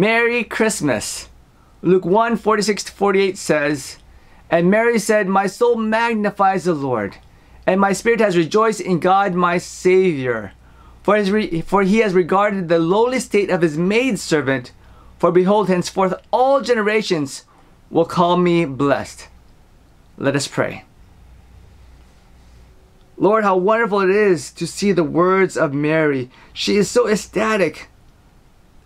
Merry Christmas. Luke 1 46 48 says, And Mary said, My soul magnifies the Lord, and my spirit has rejoiced in God my Savior. For, his for he has regarded the lowly state of his maidservant. For behold, henceforth all generations will call me blessed. Let us pray. Lord, how wonderful it is to see the words of Mary. She is so ecstatic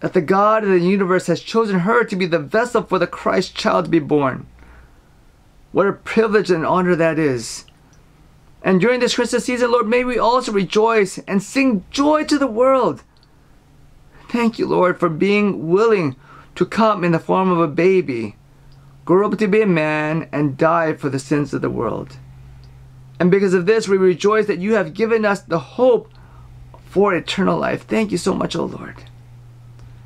that the God of the universe has chosen her to be the vessel for the Christ child to be born. What a privilege and honor that is. And during this Christmas season, Lord, may we also rejoice and sing joy to the world. Thank you, Lord, for being willing to come in the form of a baby, grow up to be a man, and die for the sins of the world. And because of this, we rejoice that you have given us the hope for eternal life. Thank you so much, O oh Lord.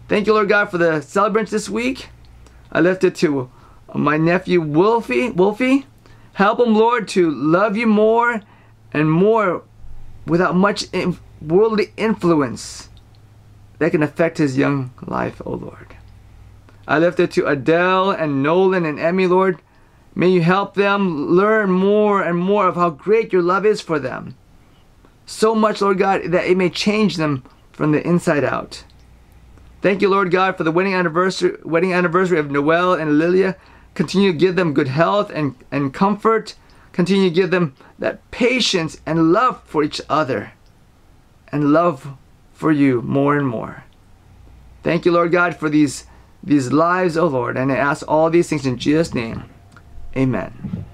Thank you, Lord God, for the celebrants this week. I lift it to my nephew Wolfie. Wolfie, help him, Lord, to love you more and more without much worldly influence that can affect his young life, O oh Lord. I lift it to Adele and Nolan and Emmy, Lord. May you help them learn more and more of how great your love is for them. So much, Lord God, that it may change them from the inside out. Thank you, Lord God, for the wedding anniversary, wedding anniversary of Noel and Lilia. Continue to give them good health and, and comfort. Continue to give them that patience and love for each other and love for you more and more. Thank you, Lord God, for these, these lives, O oh Lord. And I ask all these things in Jesus' name. Amen.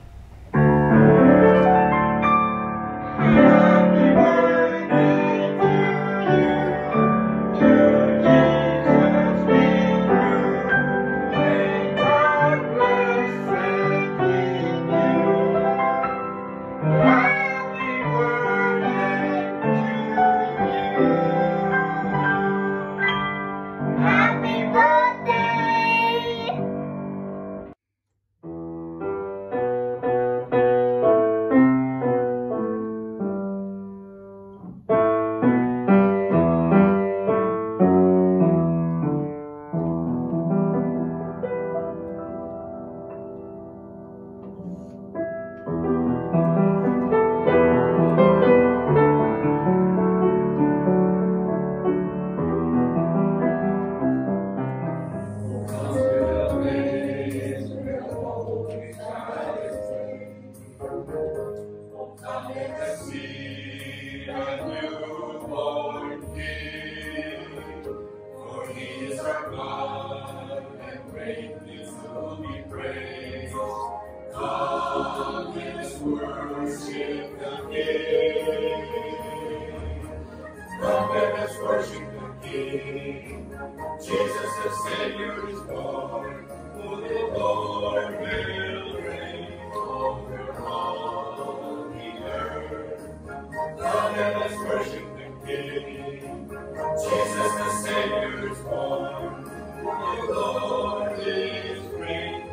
Jesus the Savior is born, for the Lord will reign over all the earth. Come and let's worship the King. Jesus the Savior is born, for the Lord is reign.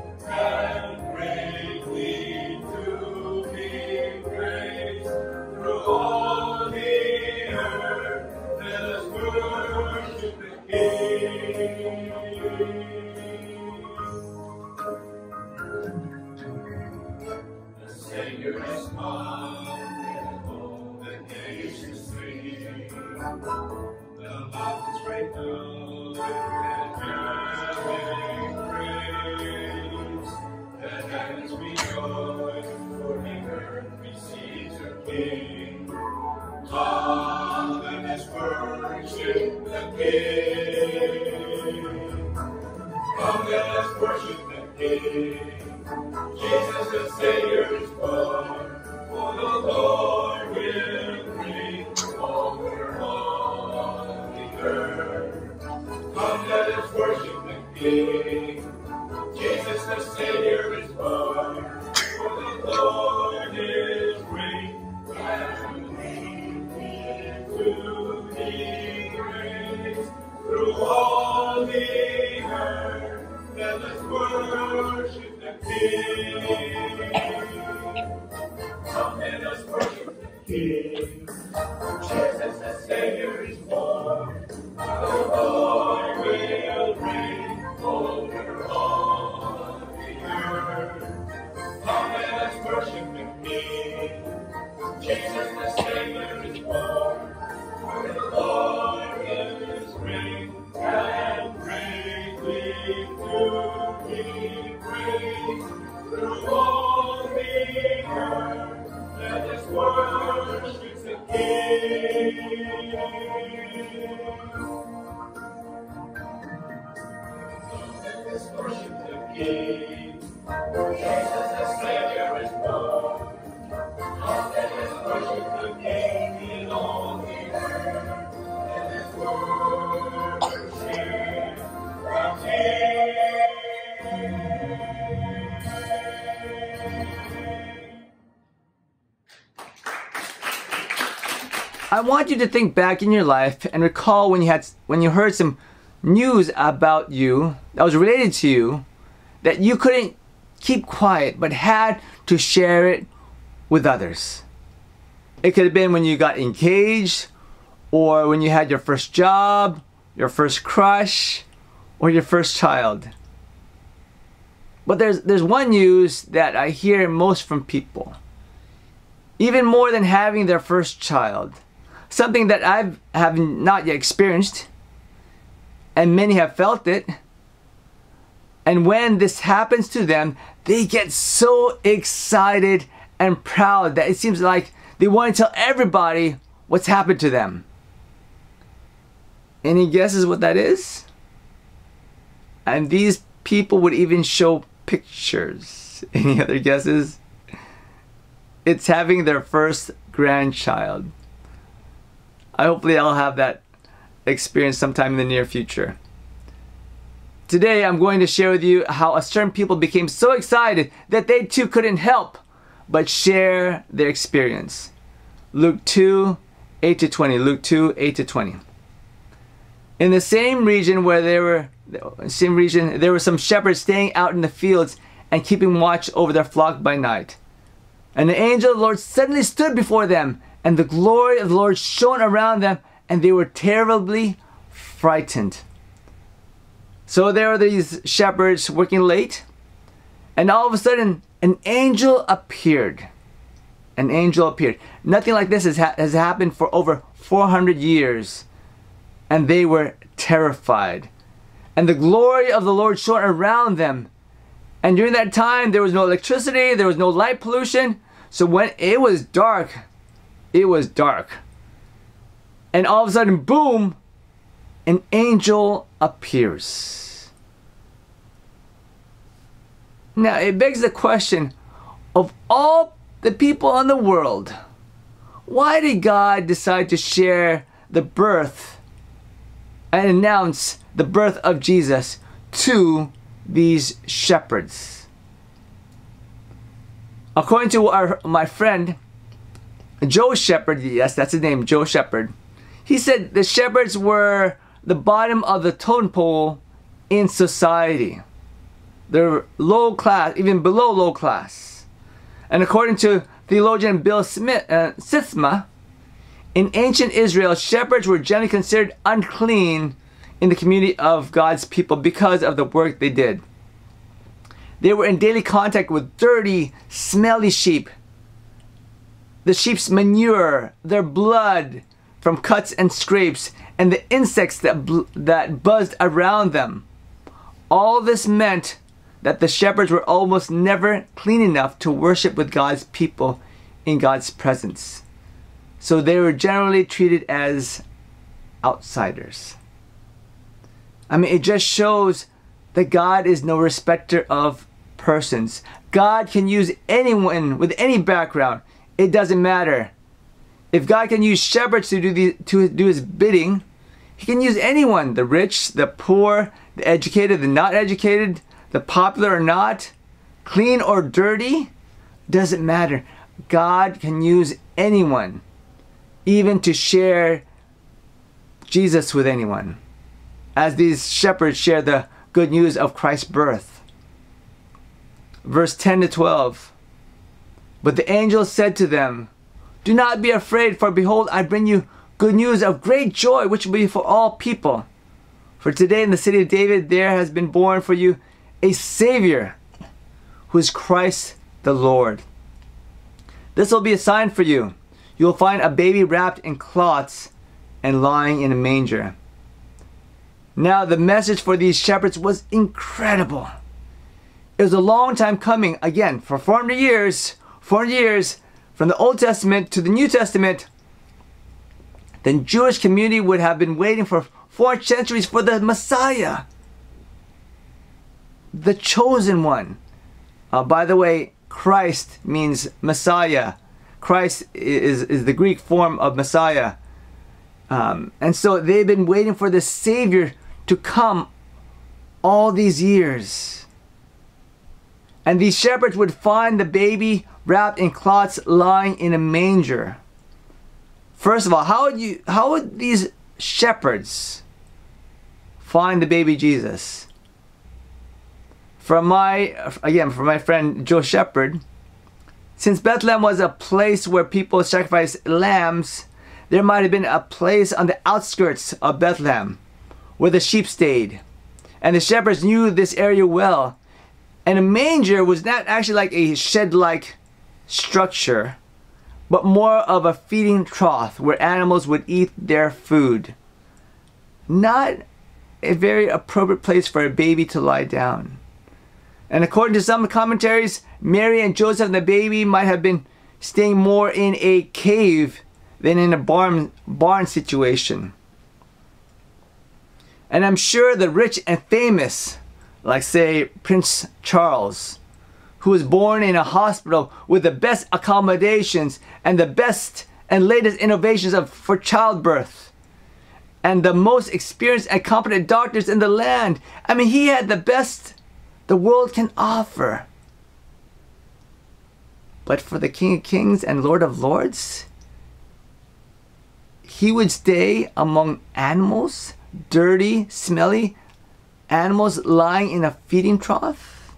Let us worship the King. Want you to think back in your life and recall when you had when you heard some news about you that was related to you that you couldn't keep quiet but had to share it with others. It could have been when you got engaged or when you had your first job, your first crush, or your first child. But there's there's one news that I hear most from people. Even more than having their first child something that I have not yet experienced, and many have felt it. And when this happens to them, they get so excited and proud that it seems like they want to tell everybody what's happened to them. Any guesses what that is? And these people would even show pictures. Any other guesses? It's having their first grandchild. I hopefully I'll have that experience sometime in the near future. Today I'm going to share with you how a certain people became so excited that they too couldn't help but share their experience. Luke 2, 8 to 20. Luke 2, 8 to 20. In the same region where there were same region, there were some shepherds staying out in the fields and keeping watch over their flock by night. And the angel of the Lord suddenly stood before them and the glory of the Lord shone around them, and they were terribly frightened. So there are these shepherds working late, and all of a sudden, an angel appeared. An angel appeared. Nothing like this has, ha- has happened for over 400 years, and they were terrified. And the glory of the Lord shone around them. And during that time, there was no electricity, there was no light pollution. So when it was dark, it was dark. And all of a sudden, boom, an angel appears. Now, it begs the question of all the people in the world, why did God decide to share the birth and announce the birth of Jesus to these shepherds? According to our, my friend, Joe Shepherd, yes, that's his name, Joe Shepherd. He said the shepherds were the bottom of the totem pole in society. They're low class, even below low class. And according to theologian Bill Smith, uh, Sitzma, in ancient Israel, shepherds were generally considered unclean in the community of God's people because of the work they did. They were in daily contact with dirty, smelly sheep the sheep's manure, their blood from cuts and scrapes, and the insects that, that buzzed around them. All this meant that the shepherds were almost never clean enough to worship with God's people in God's presence. So they were generally treated as outsiders. I mean, it just shows that God is no respecter of persons. God can use anyone with any background it doesn't matter. If God can use shepherds to do the, to do his bidding, he can use anyone, the rich, the poor, the educated, the not educated, the popular or not, clean or dirty, doesn't matter. God can use anyone, even to share Jesus with anyone, as these shepherds share the good news of Christ's birth. Verse 10 to 12. But the angel said to them, Do not be afraid, for behold, I bring you good news of great joy, which will be for all people. For today in the city of David there has been born for you a Savior, who is Christ the Lord. This will be a sign for you. You will find a baby wrapped in cloths and lying in a manger. Now, the message for these shepherds was incredible. It was a long time coming, again, for 400 years, 400 years from the Old Testament to the New Testament. The Jewish community would have been waiting for four centuries for the Messiah, the chosen one. Uh, by the way, Christ means Messiah. Christ is, is the Greek form of Messiah. Um, and so they've been waiting for the Savior to come all these years. And these shepherds would find the baby wrapped in cloths lying in a manger. First of all, how would you how would these shepherds find the baby Jesus? From my again, from my friend Joe Shepherd, since Bethlehem was a place where people sacrificed lambs, there might have been a place on the outskirts of Bethlehem where the sheep stayed. And the shepherds knew this area well. And a manger was not actually like a shed like structure, but more of a feeding trough where animals would eat their food. Not a very appropriate place for a baby to lie down. And according to some commentaries, Mary and Joseph and the baby might have been staying more in a cave than in a barn, barn situation. And I'm sure the rich and famous, like say Prince Charles, who was born in a hospital with the best accommodations and the best and latest innovations of, for childbirth, and the most experienced and competent doctors in the land. I mean, he had the best the world can offer. But for the King of Kings and Lord of Lords, he would stay among animals, dirty, smelly animals lying in a feeding trough.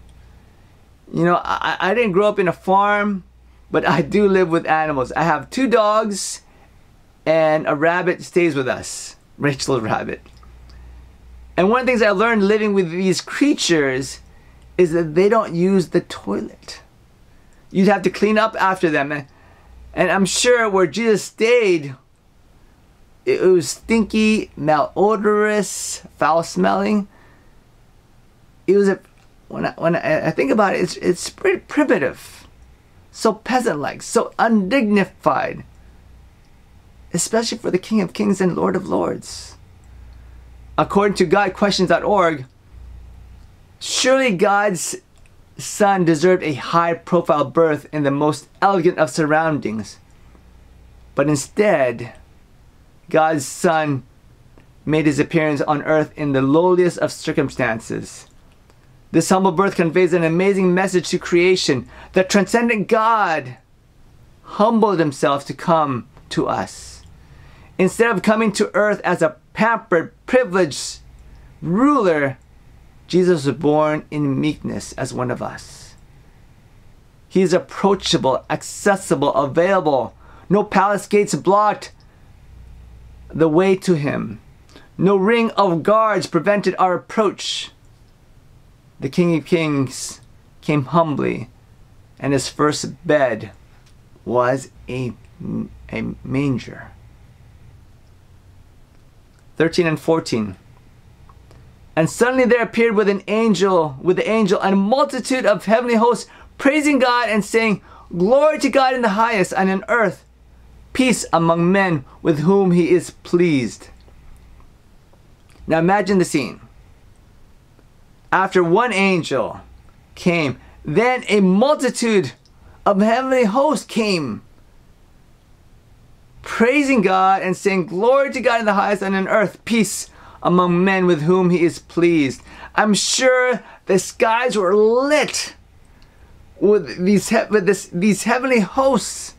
You know, I, I didn't grow up in a farm, but I do live with animals. I have two dogs, and a rabbit stays with us, Rachel Rabbit. And one of the things I learned living with these creatures is that they don't use the toilet. You'd have to clean up after them. And I'm sure where Jesus stayed, it was stinky, malodorous, foul smelling. It was a, when I, when I, think about it, it's, it's pretty primitive, so peasant like, so undignified, especially for the King of Kings and Lord of Lords. According to GotQuestions.org, Surely God's son deserved a high profile birth in the most elegant of surroundings. But instead, God's son made his appearance on earth in the lowliest of circumstances. This humble birth conveys an amazing message to creation. The transcendent God humbled himself to come to us. Instead of coming to earth as a pampered, privileged ruler, Jesus was born in meekness as one of us. He is approachable, accessible, available. No palace gates blocked the way to him. No ring of guards prevented our approach. The King of Kings came humbly, and his first bed was a, a manger. 13 and 14. And suddenly there appeared with an angel, with the angel, a multitude of heavenly hosts praising God and saying, Glory to God in the highest, and in earth, peace among men with whom he is pleased. Now imagine the scene. After one angel came, then a multitude of heavenly hosts came, praising God and saying, Glory to God in the highest, and in earth, peace among men with whom he is pleased. I'm sure the skies were lit with these with this, these heavenly hosts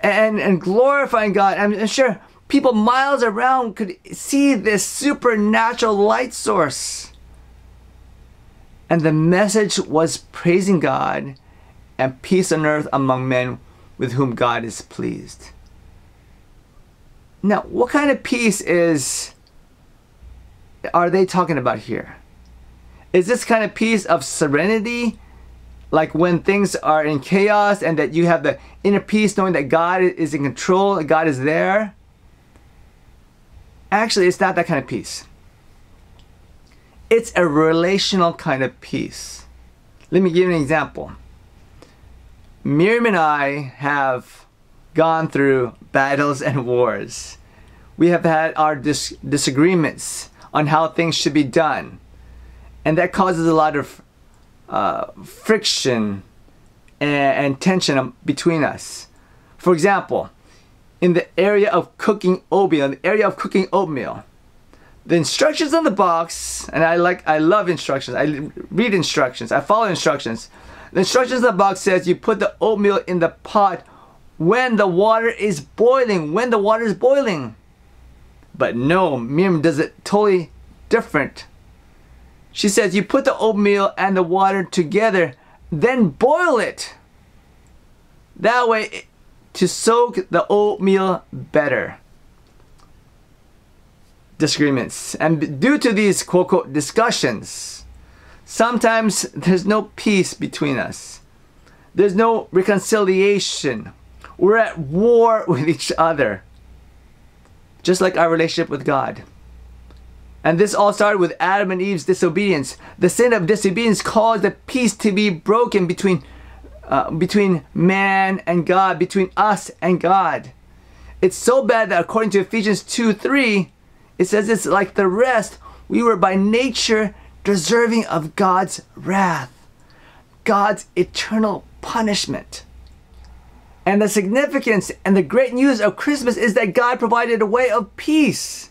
and and glorifying God. I'm sure people miles around could see this supernatural light source. And the message was praising God and peace on earth among men with whom God is pleased. Now, what kind of peace is are they talking about here? Is this kind of peace of serenity like when things are in chaos and that you have the inner peace knowing that God is in control, God is there. Actually, it's not that kind of peace. It's a relational kind of peace. Let me give you an example. Miriam and I have gone through battles and wars. We have had our dis- disagreements on how things should be done. And that causes a lot of uh, friction and, and tension between us. For example, in the area of cooking oatmeal, in the area of cooking oatmeal, the instructions on the box, and I like, I love instructions. I read instructions. I follow instructions. The instructions on the box says you put the oatmeal in the pot when the water is boiling. When the water is boiling. But no, Miriam does it totally different. She says you put the oatmeal and the water together, then boil it. That way, to soak the oatmeal better. Disagreements. And due to these quote quote discussions, sometimes there's no peace between us. There's no reconciliation. We're at war with each other. Just like our relationship with God. And this all started with Adam and Eve's disobedience. The sin of disobedience caused the peace to be broken between, uh, between man and God, between us and God. It's so bad that according to Ephesians 2 3, it says it's like the rest, we were by nature deserving of God's wrath, God's eternal punishment. And the significance and the great news of Christmas is that God provided a way of peace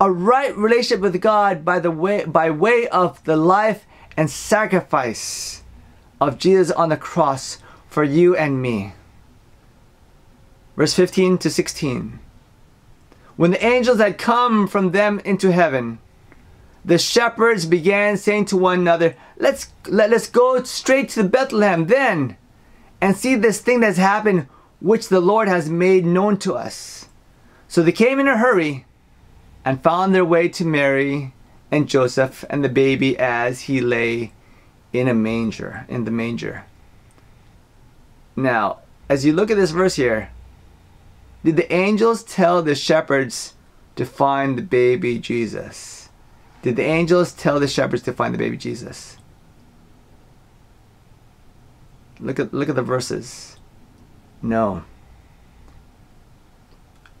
a right relationship with God by the way by way of the life and sacrifice of Jesus on the cross for you and me. Verse 15 to 16. When the angels had come from them into heaven, the shepherds began saying to one another, Let's let let's go straight to Bethlehem then and see this thing that's happened which the Lord has made known to us. So they came in a hurry and found their way to Mary and Joseph and the baby as he lay in a manger, in the manger. Now, as you look at this verse here, did the angels tell the shepherds to find the baby Jesus? Did the angels tell the shepherds to find the baby Jesus? Look at look at the verses. No.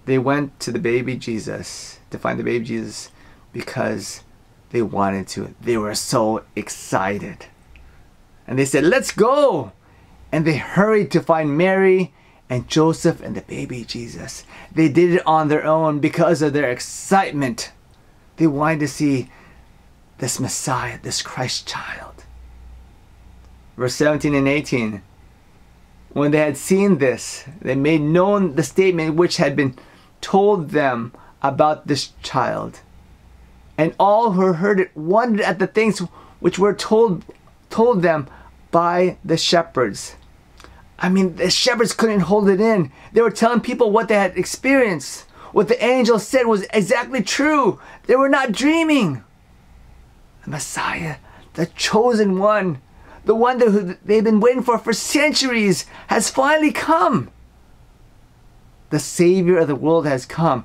They went to the baby Jesus to find the baby Jesus because they wanted to. They were so excited. And they said, Let's go! And they hurried to find Mary and Joseph and the baby Jesus. They did it on their own because of their excitement. They wanted to see this Messiah, this Christ child. Verse 17 and 18. When they had seen this, they made known the statement which had been told them about this child. And all who heard it wondered at the things which were told told them by the shepherds. I mean, the shepherds couldn't hold it in. They were telling people what they had experienced. What the angel said was exactly true. They were not dreaming. The Messiah, the chosen one, the one that they've been waiting for for centuries, has finally come. The Savior of the world has come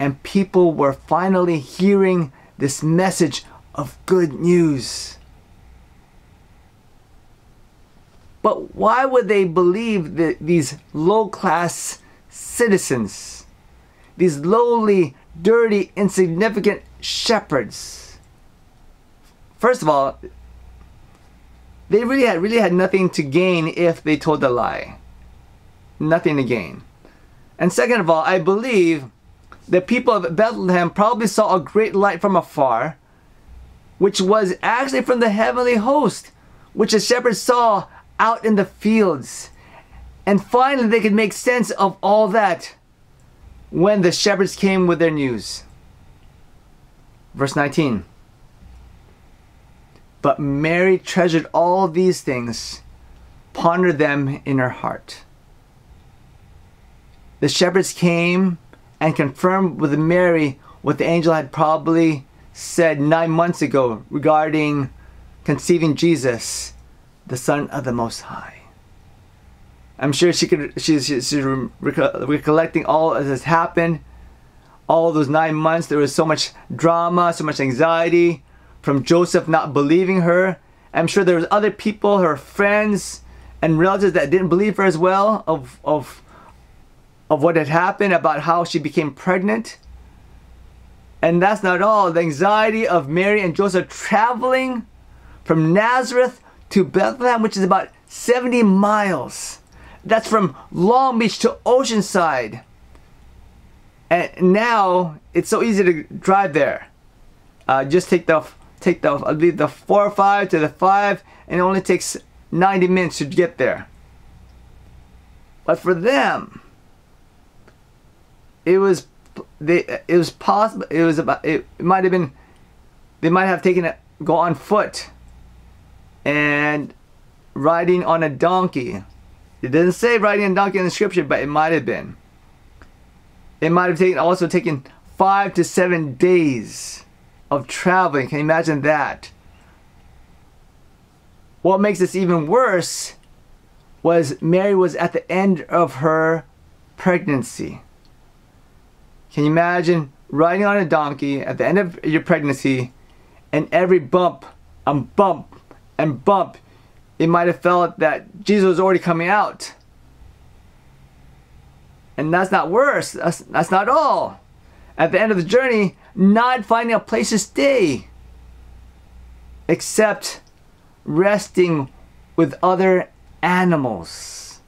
and people were finally hearing this message of good news. But why would they believe that these low class citizens, these lowly, dirty, insignificant shepherds? First of all, they really had really had nothing to gain if they told a lie. Nothing to gain. And second of all, I believe the people of Bethlehem probably saw a great light from afar, which was actually from the heavenly host, which the shepherds saw out in the fields. And finally, they could make sense of all that when the shepherds came with their news. Verse 19. But Mary treasured all these things, pondered them in her heart. The shepherds came and confirmed with Mary what the angel had probably said nine months ago regarding conceiving Jesus the Son of the Most High. I'm sure she could. She's, she's, she's reco- recollecting all that has happened. All those nine months, there was so much drama, so much anxiety from Joseph not believing her. I'm sure there was other people, her friends and relatives that didn't believe her as well of of of what had happened about how she became pregnant. And that's not all. The anxiety of Mary and Joseph traveling from Nazareth to Bethlehem, which is about 70 miles. That's from Long Beach to Oceanside. And now it's so easy to drive there. Uh, just take the take the I the 405 to the 5 and it only takes 90 minutes to get there. But for them, it was they it was possible it was about it, it might have been they might have taken it go on foot and riding on a donkey. It doesn't say riding a donkey in the scripture, but it might have been. It might have taken also taken five to seven days of traveling. Can you imagine that? What makes this even worse was Mary was at the end of her pregnancy. Can you imagine riding on a donkey at the end of your pregnancy and every bump and bump and bump, it might have felt that Jesus was already coming out. And that's not worse. That's, that's not all. At the end of the journey, not finding a place to stay except resting with other animals.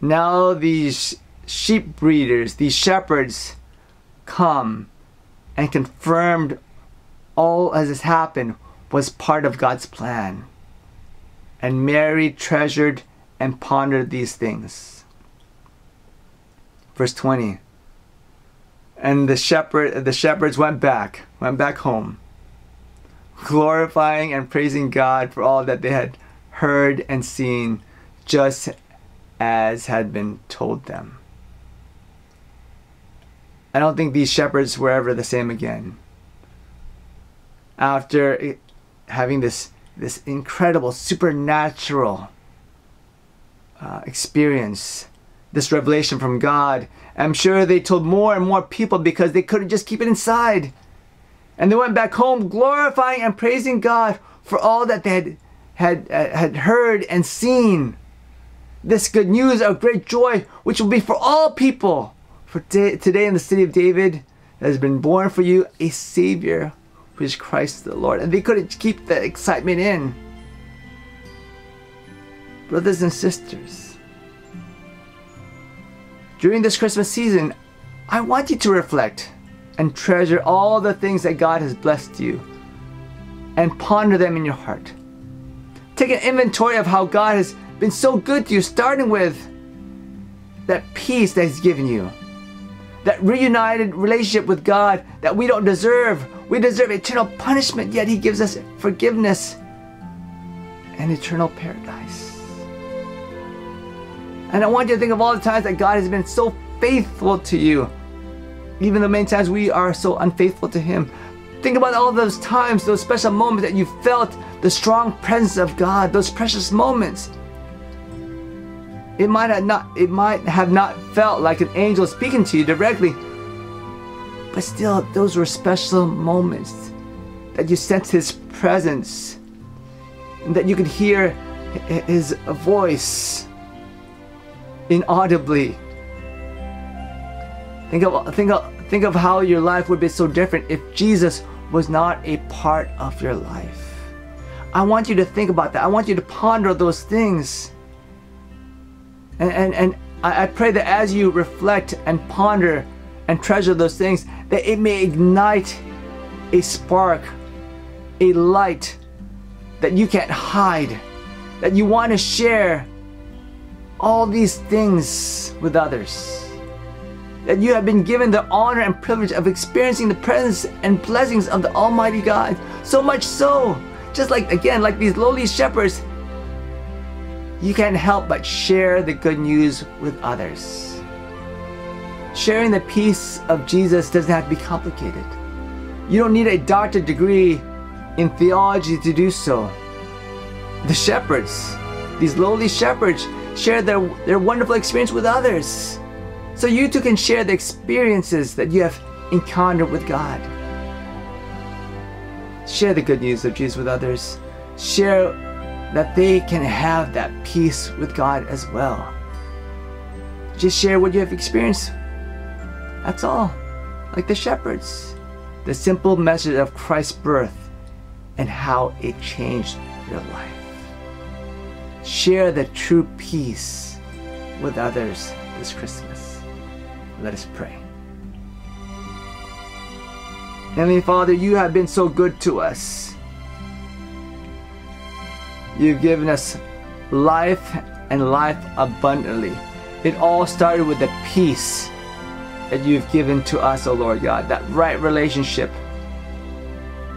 Now these sheep breeders, these shepherds, come and confirmed all as has happened was part of God's plan. And Mary treasured and pondered these things. Verse 20. And the shepherd the shepherds went back, went back home, glorifying and praising God for all that they had heard and seen, just as had been told them. I don't think these shepherds were ever the same again. After having this this incredible supernatural uh, experience, this revelation from God, I'm sure they told more and more people because they couldn't just keep it inside. And they went back home glorifying and praising God for all that they had had uh, had heard and seen. This good news of great joy, which will be for all people for today in the city of David has been born for you a Savior, who is Christ the Lord. And they couldn't keep the excitement in. Brothers and sisters, during this Christmas season, I want you to reflect and treasure all the things that God has blessed you and ponder them in your heart. Take an inventory of how God has been so good to you, starting with that peace that He's given you that reunited relationship with God that we don't deserve. We deserve eternal punishment, yet He gives us forgiveness and eternal paradise. And I want you to think of all the times that God has been so faithful to you, even the many times we are so unfaithful to Him. Think about all those times, those special moments that you felt the strong presence of God, those precious moments. It might have not it might have not felt like an angel speaking to you directly. But still those were special moments that you sensed his presence and that you could hear his voice inaudibly. Think of think of think of how your life would be so different if Jesus was not a part of your life. I want you to think about that. I want you to ponder those things. And, and, and I pray that as you reflect and ponder and treasure those things, that it may ignite a spark, a light that you can't hide, that you want to share all these things with others. That you have been given the honor and privilege of experiencing the presence and blessings of the Almighty God. So much so, just like again, like these lowly shepherds, you can't help but share the good news with others. Sharing the peace of Jesus doesn't have to be complicated. You don't need a doctorate degree in theology to do so. the shepherds, these lowly shepherds, share their, their wonderful experience with others. So you too can share the experiences that you have encountered with God. Share the good news of Jesus with others. Share that they can have that peace with God as well. Just share what you have experienced. That's all. Like the shepherds. The simple message of Christ's birth and how it changed your life. Share the true peace with others this Christmas. Let us pray. Heavenly Father, you have been so good to us. You've given us life and life abundantly. It all started with the peace that you've given to us, O oh Lord God, that right relationship.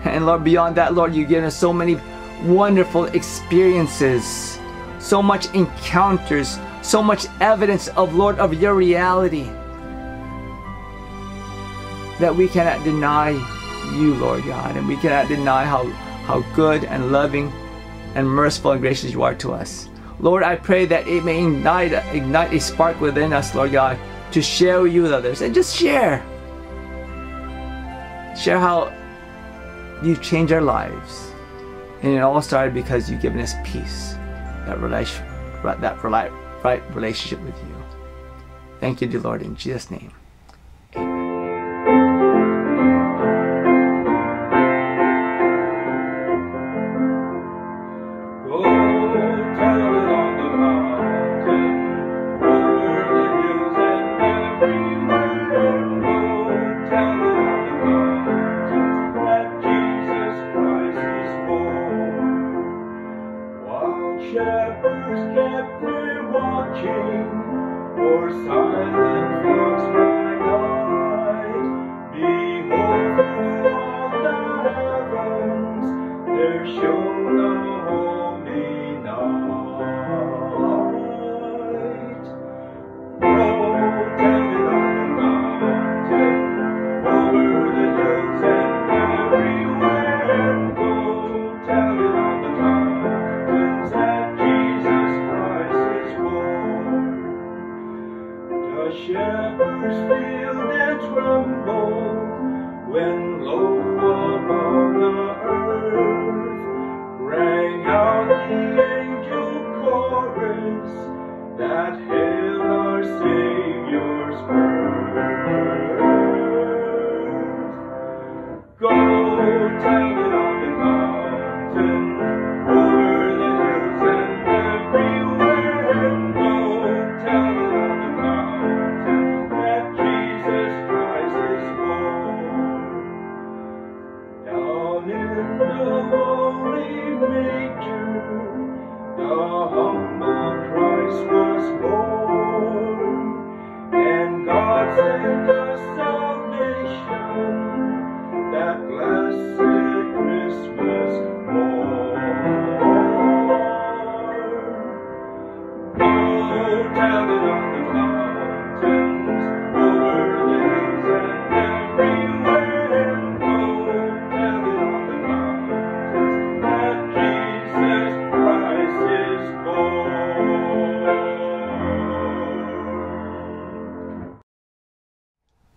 And Lord, beyond that, Lord, you've given us so many wonderful experiences, so much encounters, so much evidence of Lord of your reality that we cannot deny you, Lord God, and we cannot deny how, how good and loving and merciful and gracious you are to us. Lord, I pray that it may ignite, ignite a spark within us, Lord God, to share with you with others and just share. Share how you've changed our lives. And it all started because you've given us peace, that relation, that right relationship with you. Thank you, dear Lord, in Jesus' name. shepherds feel their tremble when low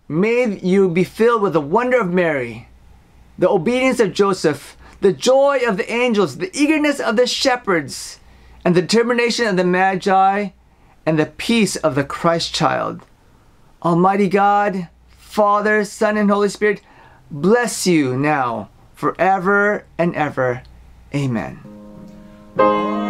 May you be filled with the wonder of Mary, the obedience of Joseph, the joy of the angels, the eagerness of the shepherds, and the determination of the Magi, and the peace of the Christ child. Almighty God, Father, Son, and Holy Spirit, bless you now, forever and ever. Amen.